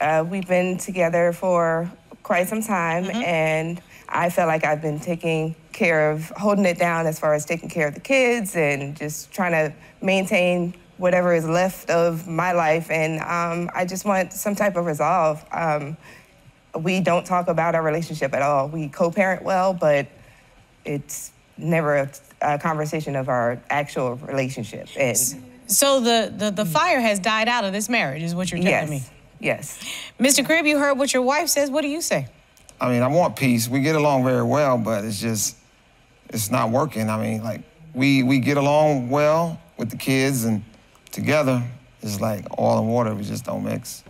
uh, we've been together for quite some time, and I feel like I've been taking care of holding it down as far as taking care of the kids and just trying to maintain whatever is left of my life. And um, I just want some type of resolve. Um, we don't talk about our relationship at all. We co-parent well, but it's never a, a conversation of our actual relationship. And So the, the, the fire has died out of this marriage, is what you're telling yes, me. Yes. Mr. Cribb, you heard what your wife says. What do you say? I mean, I want peace. We get along very well, but it's just, it's not working. I mean, like, we, we get along well with the kids and together, it's like oil and water, we just don't mix.